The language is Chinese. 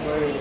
February